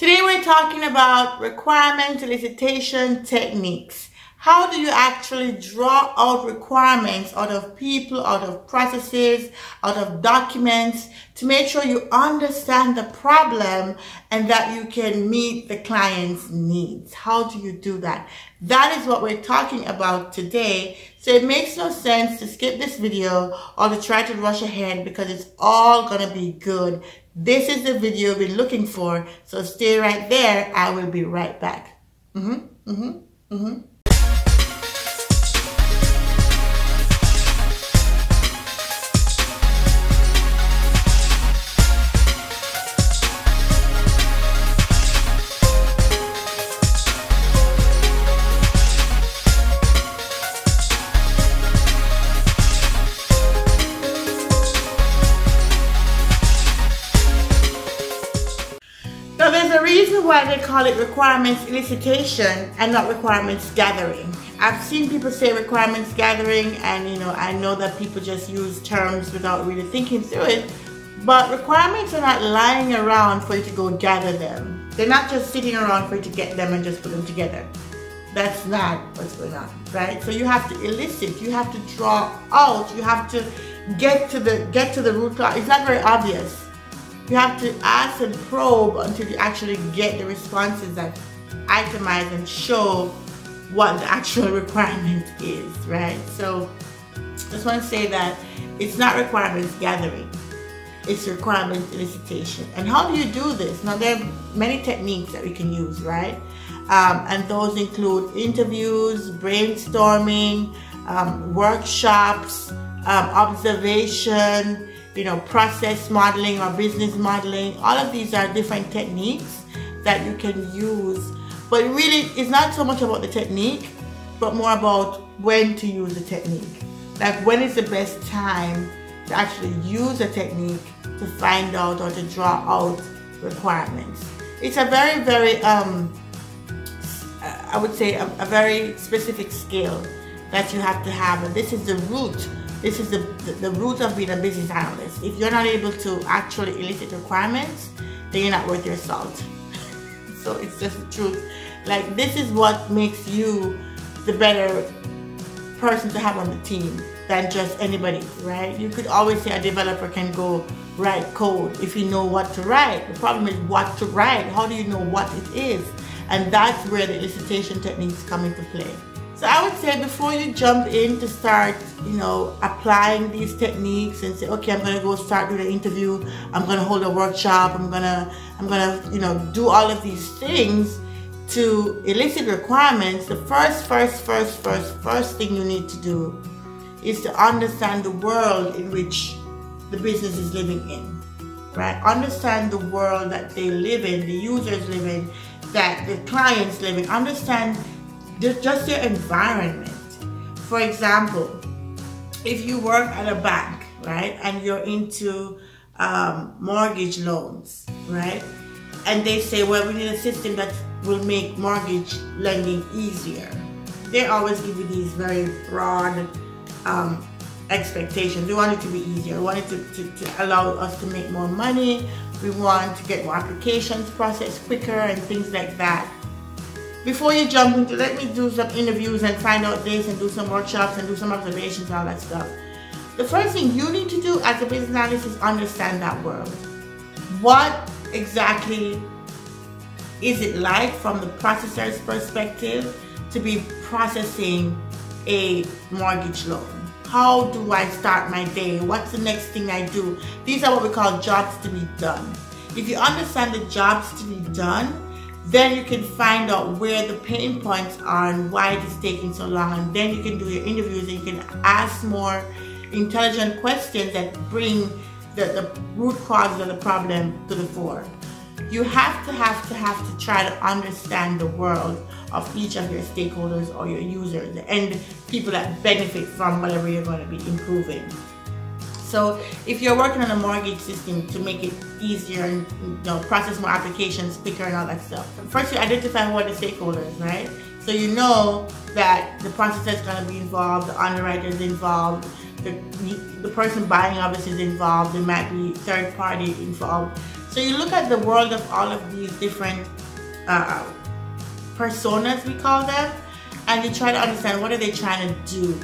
Today we're talking about requirement elicitation techniques. How do you actually draw out requirements out of people, out of processes, out of documents to make sure you understand the problem and that you can meet the client's needs? How do you do that? That is what we're talking about today. So it makes no sense to skip this video or to try to rush ahead because it's all to be good. This is the video we're looking for. So stay right there. I will be right back. Mm-hmm, mm-hmm, mm-hmm. Call it requirements elicitation and not requirements gathering. I've seen people say requirements gathering and you know, I know that people just use terms without really thinking through it. But requirements are not lying around for you to go gather them. They're not just sitting around for you to get them and just put them together. That's not what's going on, right? So you have to elicit, you have to draw out, you have to get to the get to the root cause. It's not very obvious you have to ask and probe until you actually get the responses that itemize and show what the actual requirement is, right? So I just want to say that it's not requirements gathering, it's requirement elicitation. And how do you do this? Now there are many techniques that we can use, right? Um, and those include interviews, brainstorming, um, workshops, um, observation, you know, process modeling or business modeling. All of these are different techniques that you can use. But really, it's not so much about the technique, but more about when to use the technique. Like when is the best time to actually use a technique to find out or to draw out requirements. It's a very, very, um, I would say, a, a very specific skill that you have to have. And this is the root this is the, the, the root of being a business analyst. If you're not able to actually elicit requirements, then you're not worth your salt. so it's just the truth. Like this is what makes you the better person to have on the team than just anybody, right? You could always say a developer can go write code if you know what to write. The problem is what to write. How do you know what it is? And that's where the elicitation techniques come into play. So I would say before you jump in to start, you know, applying these techniques and say, okay, I'm gonna go start doing an interview, I'm gonna hold a workshop, I'm gonna, I'm gonna, you know, do all of these things to elicit requirements, the first, first, first, first, first thing you need to do is to understand the world in which the business is living in. Right? Understand the world that they live in, the users live in, that the clients live in. Understand just your environment. For example, if you work at a bank, right, and you're into um, mortgage loans, right, and they say, well, we need a system that will make mortgage lending easier. They always give you these very broad um, expectations. We want it to be easier. We want it to, to, to allow us to make more money. We want to get more applications processed quicker and things like that before you jump into let me do some interviews and find out this and do some workshops and do some observations all that stuff. The first thing you need to do as a business analyst is understand that world. What exactly is it like from the processor's perspective to be processing a mortgage loan? How do I start my day? What's the next thing I do? These are what we call jobs to be done. If you understand the jobs to be done then you can find out where the pain points are and why it is taking so long. And then you can do your interviews and you can ask more intelligent questions that bring the, the root causes of the problem to the fore. You have to have to have to try to understand the world of each of your stakeholders or your users and people that benefit from whatever you're going to be improving. So if you're working on a mortgage system to make it easier and you know, process more applications quicker and all that stuff, first you identify who are the stakeholders, right? So you know that the processor is going to be involved, the underwriter is involved, the, the person buying obviously is involved, there might be third party involved. So you look at the world of all of these different uh, personas, we call them, and you try to understand what are they trying to do?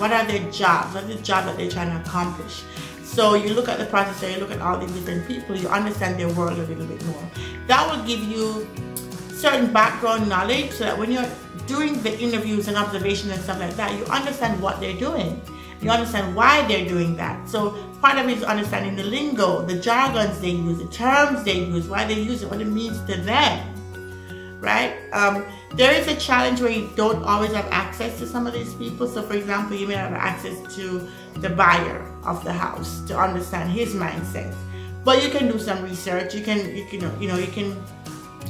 What are their jobs? What is the job that they're trying to accomplish? So you look at the process, you look at all these different people, you understand their world a little bit more. That will give you certain background knowledge so that when you're doing the interviews and observations and stuff like that, you understand what they're doing. You understand why they're doing that. So part of it is understanding the lingo, the jargons they use, the terms they use, why they use it, what it means to them. Right? Um, there is a challenge where you don't always have access to some of these people. So for example, you may have access to the buyer of the house to understand his mindset. But you can do some research. You can, you can, you know, you can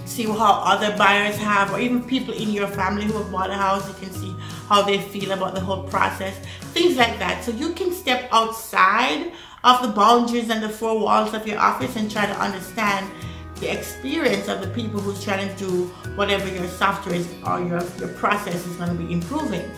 see how other buyers have, or even people in your family who have bought a house. You can see how they feel about the whole process, things like that. So you can step outside of the boundaries and the four walls of your office and try to understand the experience of the people who's trying to do whatever your software is or your, your process is going to be improving.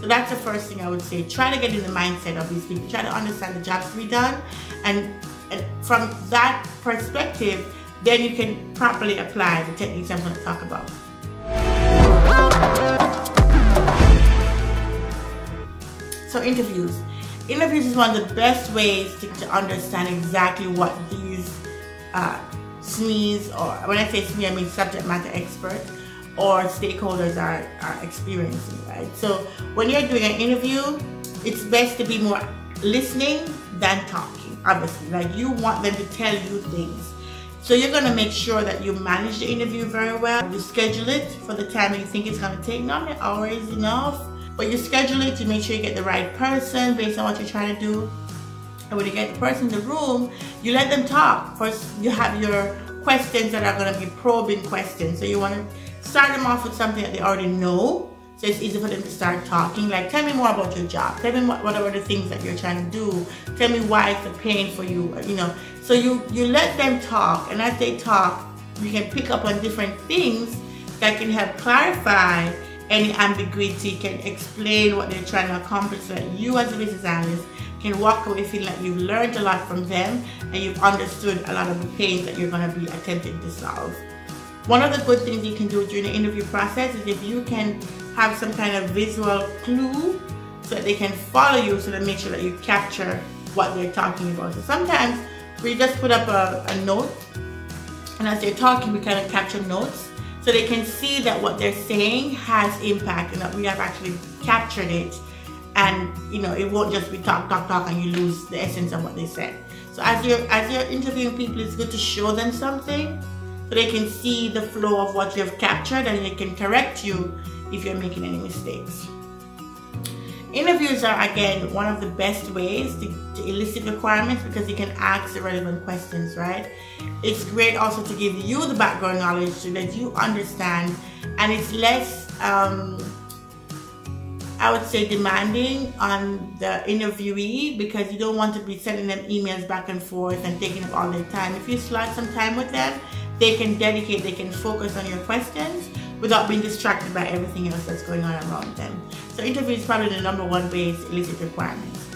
So that's the first thing I would say. Try to get in the mindset of these people. Try to understand the jobs to be done. And, and from that perspective, then you can properly apply the techniques I'm going to talk about. So interviews. Interviews is one of the best ways to, to understand exactly what these uh, SMEs, or when I say SME, I mean subject matter experts, or stakeholders are, are experiencing, right? So when you're doing an interview, it's best to be more listening than talking, obviously. Like you want them to tell you things. So you're gonna make sure that you manage the interview very well. You schedule it for the time that you think it's gonna take. Not an hour is enough, but you schedule it to make sure you get the right person based on what you're trying to do. And when you get the person in the room, you let them talk. First, you have your questions that are going to be probing questions. So you want to start them off with something that they already know. So it's easy for them to start talking. Like, tell me more about your job. Tell me what, what are the things that you're trying to do. Tell me why it's a pain for you. You know. So you you let them talk, and as they talk, you can pick up on different things that can help clarify any ambiguity, can explain what they're trying to accomplish so that you as a business analyst can walk away feeling like you've learned a lot from them and you've understood a lot of the pains that you're going to be attempting to solve. One of the good things you can do during the interview process is if you can have some kind of visual clue so that they can follow you so to make sure that you capture what they're talking about. So sometimes we just put up a, a note and as they're talking we kind of capture notes so they can see that what they're saying has impact and that we have actually captured it and you know it won't just be talk talk talk and you lose the essence of what they said. So as you're as you're interviewing people it's good to show them something so they can see the flow of what you've captured and they can correct you if you're making any mistakes. Interviews are again one of the best ways to, to elicit requirements because you can ask the relevant questions right? It's great also to give you the background knowledge so that you understand and it's less um, I would say demanding on the interviewee because you don't want to be sending them emails back and forth and taking up all their time. If you slot some time with them, they can dedicate, they can focus on your questions without being distracted by everything else that's going on around them. So interview is probably the number one way to elicit requirements.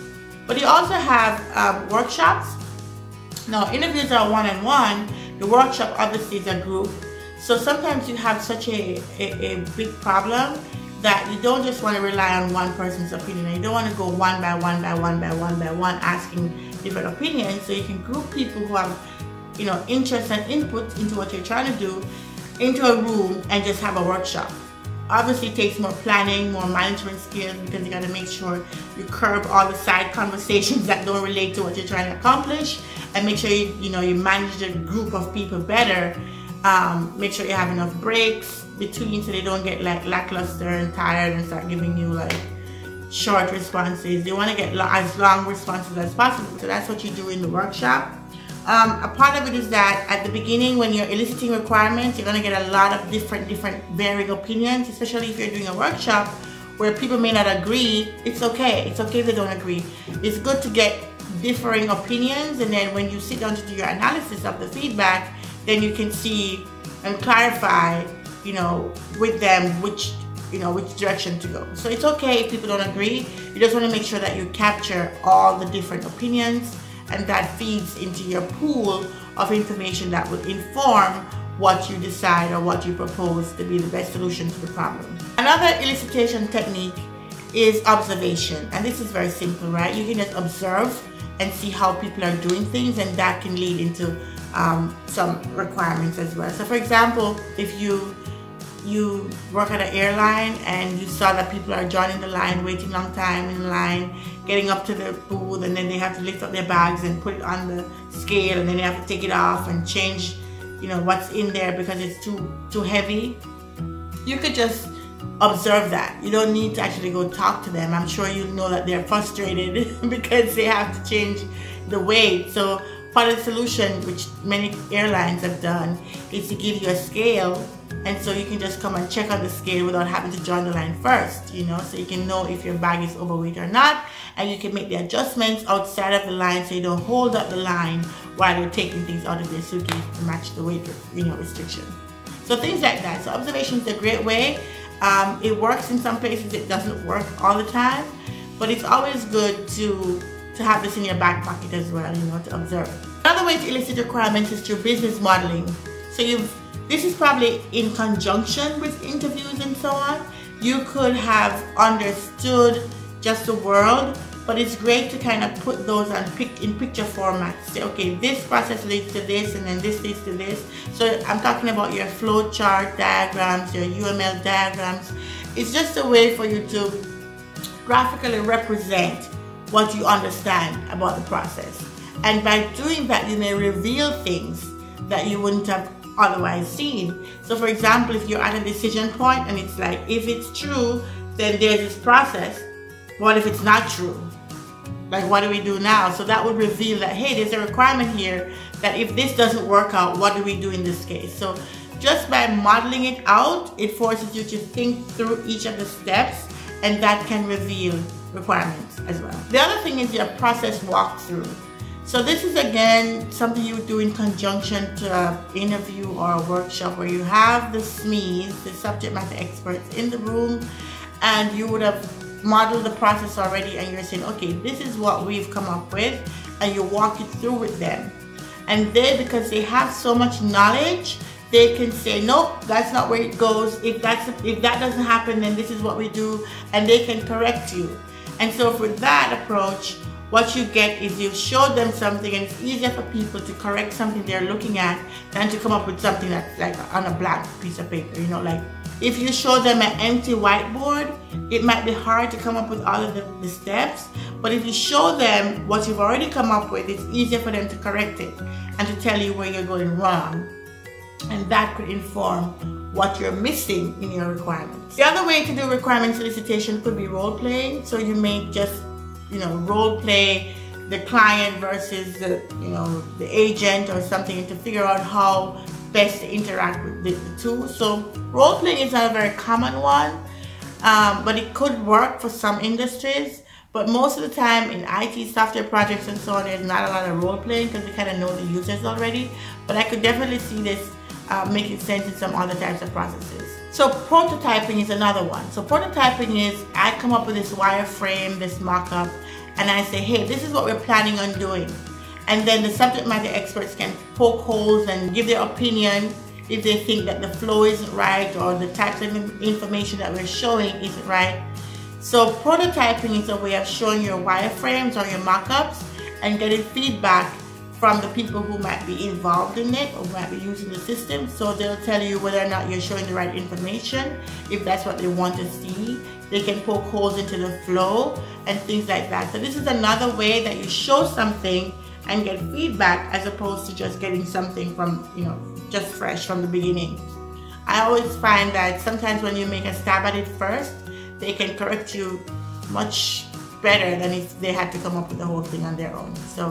But you also have um, workshops. Now interviews are one-on-one. -on -one. The workshop obviously is a group. So sometimes you have such a, a, a big problem that you don't just want to rely on one person's opinion. You don't want to go one by one by one by one by one asking different opinions. So you can group people who have, you know, interest and input into what you're trying to do into a room and just have a workshop. Obviously it takes more planning, more management skills because you got to make sure you curb all the side conversations that don't relate to what you're trying to accomplish and make sure you, you know, you manage the group of people better. Um, make sure you have enough breaks between so they don't get like lackluster and tired and start giving you like short responses. They want to get as long responses as possible. So that's what you do in the workshop. Um, a part of it is that at the beginning when you're eliciting requirements, you're going to get a lot of different, different varying opinions, especially if you're doing a workshop where people may not agree. It's okay. It's okay if they don't agree. It's good to get differing opinions and then when you sit down to do your analysis of the feedback, then you can see and clarify you know, with them which, you know, which direction to go. So it's okay if people don't agree. You just want to make sure that you capture all the different opinions and that feeds into your pool of information that will inform what you decide or what you propose to be the best solution to the problem. Another elicitation technique is observation. And this is very simple, right? You can just observe and see how people are doing things and that can lead into um, some requirements as well. So for example, if you you work at an airline and you saw that people are joining the line, waiting long time in line, getting up to the booth and then they have to lift up their bags and put it on the scale and then they have to take it off and change you know what's in there because it's too too heavy. You could just observe that. You don't need to actually go talk to them. I'm sure you know that they're frustrated because they have to change the weight. So part of the solution, which many airlines have done, is to give you a scale and so you can just come and check on the scale without having to join the line first, you know, so you can know if your bag is overweight or not and you can make the adjustments outside of the line so you don't hold up the line while you're taking things out of your suitcase to match the weight, you know, restriction. So things like that. So observation is a great way um, it works in some places, it doesn't work all the time, but it's always good to to have this in your back pocket as well, you know, to observe. Another way to elicit requirements is through business modeling. So you've this is probably in conjunction with interviews and so on. You could have understood just the world but it's great to kind of put those on pic in picture format. Say, okay, this process leads to this, and then this leads to this. So I'm talking about your flow chart diagrams, your UML diagrams. It's just a way for you to graphically represent what you understand about the process. And by doing that, you may reveal things that you wouldn't have otherwise seen. So for example, if you're at a decision point and it's like, if it's true, then there's this process. What if it's not true? Like, what do we do now? So that would reveal that, hey, there's a requirement here that if this doesn't work out, what do we do in this case? So just by modeling it out, it forces you to think through each of the steps and that can reveal requirements as well. The other thing is your process walkthrough. So this is again something you do in conjunction to an interview or a workshop where you have the SMEs, the subject matter experts in the room and you would have modeled the process already and you're saying, okay, this is what we've come up with, and you walk it through with them. And they, because they have so much knowledge, they can say, nope, that's not where it goes. If that's if that doesn't happen, then this is what we do, and they can correct you. And so for that approach, what you get is you show them something and it's easier for people to correct something they're looking at than to come up with something that's like on a blank piece of paper, you know, like if you show them an empty whiteboard, it might be hard to come up with all of the, the, steps, but if you show them what you've already come up with, it's easier for them to correct it and to tell you where you're going wrong. And that could inform what you're missing in your requirements. The other way to do requirements elicitation could be role playing. So you may just, you know, role play the client versus the, you know, the agent or something to figure out how best to interact with the, two. So role playing is not a very common one, um, but it could work for some industries. But most of the time in IT software projects and so on, there's not a lot of role playing because we kind of know the users already. But I could definitely see this uh, making sense in some other types of processes. So prototyping is another one. So prototyping is I come up with this wireframe, this mock-up, and I say, hey, this is what we're planning on doing and then the subject matter experts can poke holes and give their opinion if they think that the flow isn't right or the types of information that we're showing isn't right. So prototyping is a way of showing your wireframes or your mock-ups and getting feedback from the people who might be involved in it or might be using the system. So they'll tell you whether or not you're showing the right information, if that's what they want to see. They can poke holes into the flow and things like that. So this is another way that you show something and get feedback as opposed to just getting something from, you know, just fresh from the beginning. I always find that sometimes when you make a stab at it first, they can correct you much better than if they had to come up with the whole thing on their own. So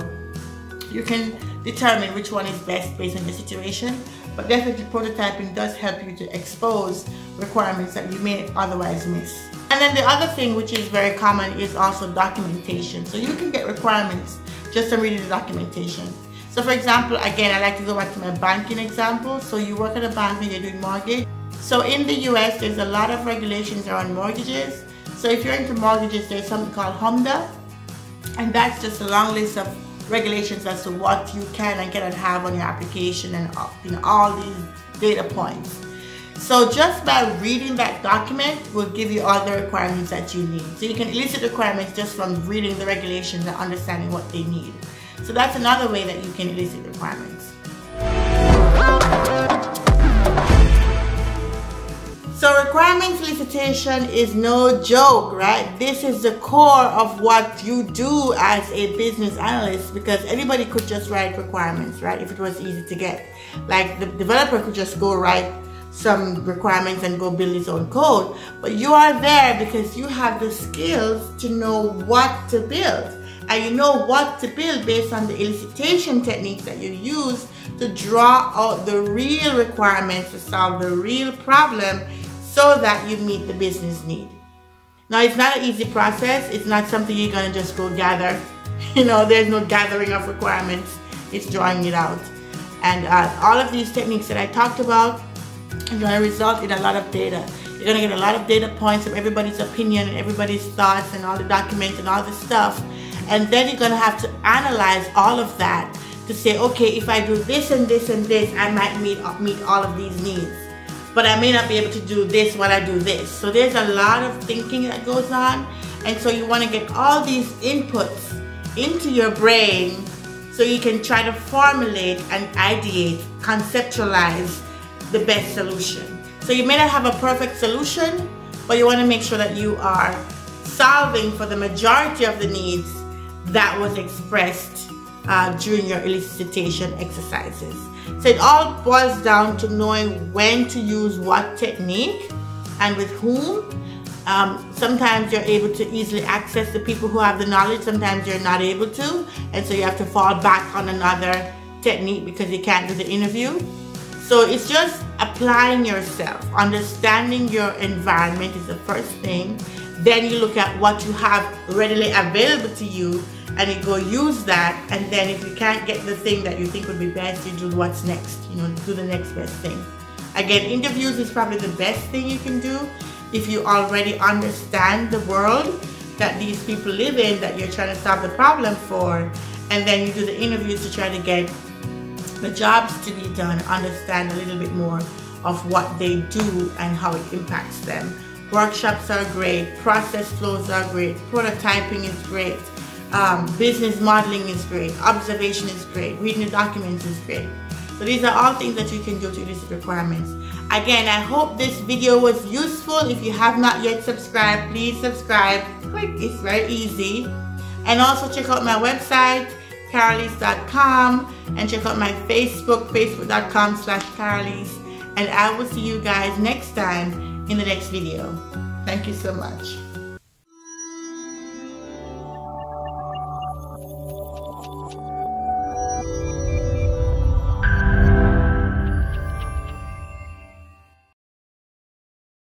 you can determine which one is best based on the situation, but definitely prototyping does help you to expose requirements that you may otherwise miss. And then the other thing which is very common is also documentation. So you can get requirements just from reading the documentation. So for example, again, I like to go back to my banking example. So you work at a bank and you're doing mortgage. So in the US, there's a lot of regulations around mortgages. So if you're into mortgages, there's something called HMDA. And that's just a long list of regulations as to what you can and cannot have on your application and you know, all these data points. So just by reading that document will give you all the requirements that you need. So you can elicit requirements just from reading the regulations and understanding what they need. So that's another way that you can elicit requirements. So requirements elicitation is no joke, right? This is the core of what you do as a business analyst because anybody could just write requirements, right? If it was easy to get. Like the developer could just go write some requirements and go build his own code. But you are there because you have the skills to know what to build. And you know what to build based on the elicitation techniques that you use to draw out the real requirements to solve the real problem so that you meet the business need. Now, it's not an easy process. It's not something you're going to just go gather. You know, there's no gathering of requirements. It's drawing it out. And uh, all of these techniques that I talked about are going to result in a lot of data. You're going to get a lot of data points from everybody's opinion and everybody's thoughts and all the documents and all the stuff. And then you're going to have to analyze all of that to say, okay, if I do this and this and this, I might meet, meet all of these needs but I may not be able to do this while I do this. So there's a lot of thinking that goes on. And so you want to get all these inputs into your brain so you can try to formulate and ideate, conceptualize the best solution. So you may not have a perfect solution, but you want to make sure that you are solving for the majority of the needs that was expressed uh, during your elicitation exercises. So it all boils down to knowing when to use what technique and with whom. Um, sometimes you're able to easily access the people who have the knowledge, sometimes you're not able to, and so you have to fall back on another technique because you can't do the interview. So it's just applying yourself, understanding your environment is the first thing. Then you look at what you have readily available to you and you go use that and then if you can't get the thing that you think would be best you do what's next you know do the next best thing. Again interviews is probably the best thing you can do if you already understand the world that these people live in that you're trying to solve the problem for and then you do the interviews to try to get the jobs to be done understand a little bit more of what they do and how it impacts them. Workshops are great process flows are great prototyping is great um, business modeling is great. Observation is great. Reading the documents is great. So these are all things that you can do to elicit requirements. Again, I hope this video was useful. If you have not yet subscribed, please subscribe. Quick, it's very easy. And also check out my website, karaleise.com and check out my Facebook, facebook.com slash karaleise. And I will see you guys next time in the next video. Thank you so much.